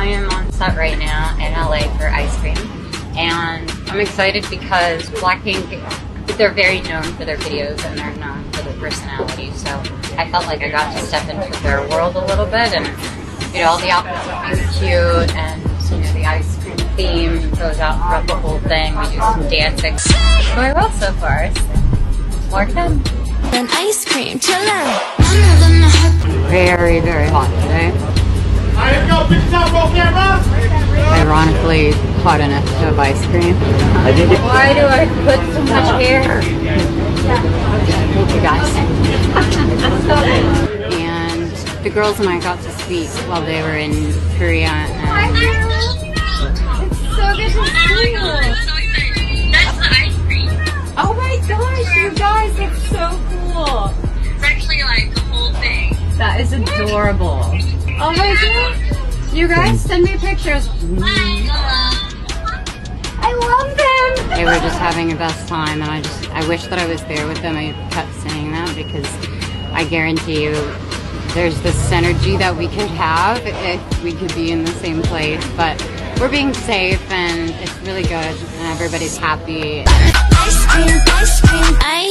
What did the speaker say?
I am on set right now in LA for ice cream, and I'm excited because Blackpink, they're very known for their videos and they're known for their personality. So I felt like I got to step into their world a little bit, and you know, all the outfits are really cute, and you know, the ice cream theme goes out throughout the whole thing. We do some dancing. Going well so far. So more come. An ice cream chiller. Very, very hot today. Ironically, hot enough to have ice cream. Why do I put so much hair? Thank you guys. and the girls and I got to speak while they were in Korea. And So good to see you. That's the ice cream. Oh my gosh, you guys, that's so cool. It's actually like the whole thing. That is adorable. Oh my gosh. You guys, send me pictures. I love them. they were just having the best time, and I just I wish that I was there with them. I kept saying that because I guarantee you, there's this synergy that we could have if we could be in the same place. But we're being safe, and it's really good, and everybody's happy. Ice cream, ice cream, ice cream.